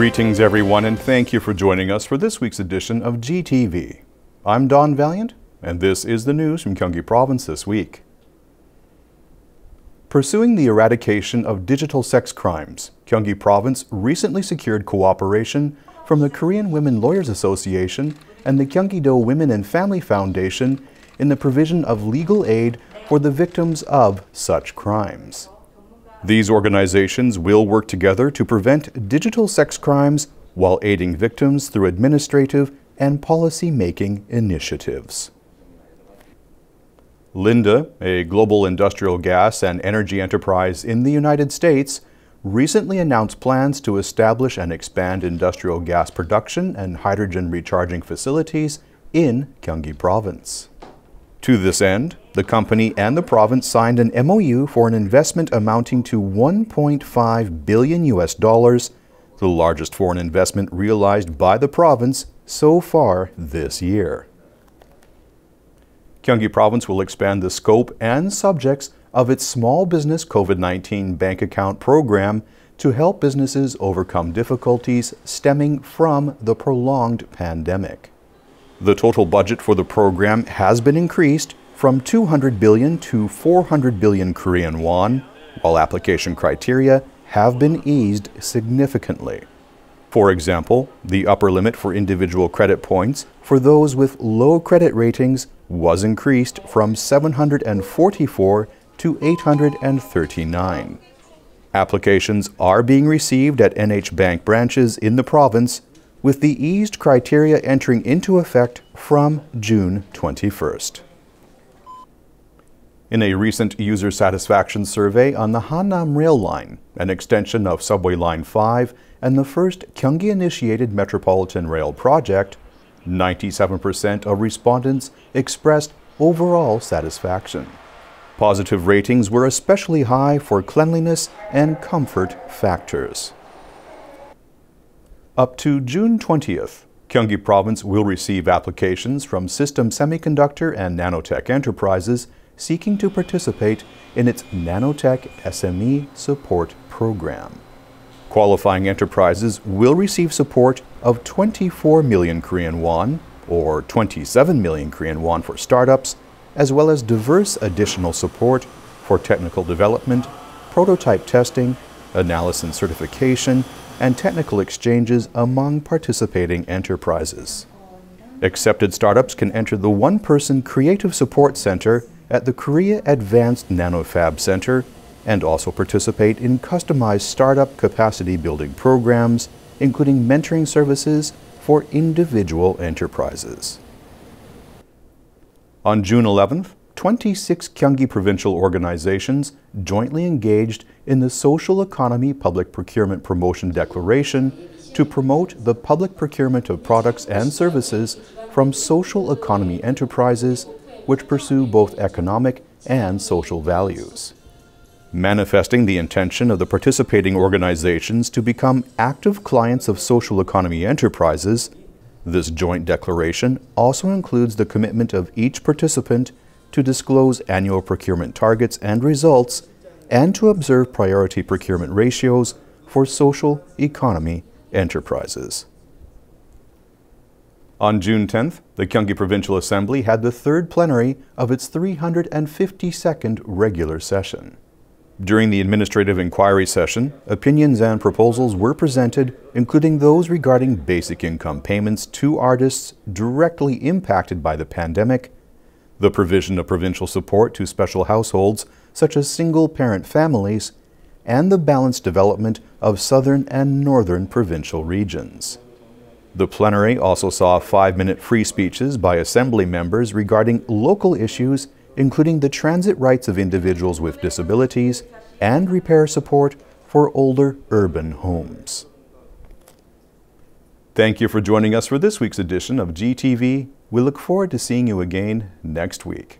Greetings, everyone, and thank you for joining us for this week's edition of GTV. I'm Don Valiant, and this is the news from Gyeonggi Province this week. Pursuing the eradication of digital sex crimes, Gyeonggi Province recently secured cooperation from the Korean Women Lawyers Association and the Gyeonggi-do Women and Family Foundation in the provision of legal aid for the victims of such crimes. These organizations will work together to prevent digital sex crimes while aiding victims through administrative and policy-making initiatives. Linde, a global industrial gas and energy enterprise in the United States, recently announced plans to establish and expand industrial gas production and hydrogen recharging facilities in Gyeonggi Province. To this end, the company and the province signed an MOU for an investment amounting to 1.5 billion US dollars, the largest foreign investment realized by the province so far this year. Gyeonggi Province will expand the scope and subjects of its Small Business COVID-19 Bank Account Program to help businesses overcome difficulties stemming from the prolonged pandemic. The total budget for the program has been increased from 200 billion to 400 billion Korean won, while application criteria have been eased significantly. For example, the upper limit for individual credit points for those with low credit ratings was increased from 744 to 839. Applications are being received at NH Bank branches in the province with the eased criteria entering into effect from June 21st. In a recent user satisfaction survey on the Hanam Rail Line, an extension of Subway Line 5 and the first Gyeonggi-initiated Metropolitan Rail project, 97% of respondents expressed overall satisfaction. Positive ratings were especially high for cleanliness and comfort factors. Up to June 20th, Gyeonggi Province will receive applications from System Semiconductor and Nanotech Enterprises seeking to participate in its Nanotech SME Support Program. Qualifying enterprises will receive support of 24 million Korean won, or 27 million Korean won for startups, as well as diverse additional support for technical development, prototype testing, analysis and certification, and technical exchanges among participating enterprises. Accepted startups can enter the one-person Creative Support Center at the Korea Advanced Nanofab Center and also participate in customized startup capacity building programs, including mentoring services for individual enterprises. On June 11th, 26 Gyeonggi provincial organizations jointly engaged in the Social Economy Public Procurement Promotion Declaration to promote the public procurement of products and services from social economy enterprises which pursue both economic and social values. Manifesting the intention of the participating organizations to become active clients of social economy enterprises, this joint declaration also includes the commitment of each participant to disclose annual procurement targets and results, and to observe priority procurement ratios for social economy enterprises. On June 10th, the Gyeonggi Provincial Assembly had the third plenary of its 352nd regular session. During the administrative inquiry session, opinions and proposals were presented, including those regarding basic income payments to artists directly impacted by the pandemic the provision of provincial support to special households such as single-parent families, and the balanced development of southern and northern provincial regions. The plenary also saw five-minute free speeches by assembly members regarding local issues including the transit rights of individuals with disabilities and repair support for older urban homes. Thank you for joining us for this week's edition of GTV we look forward to seeing you again next week.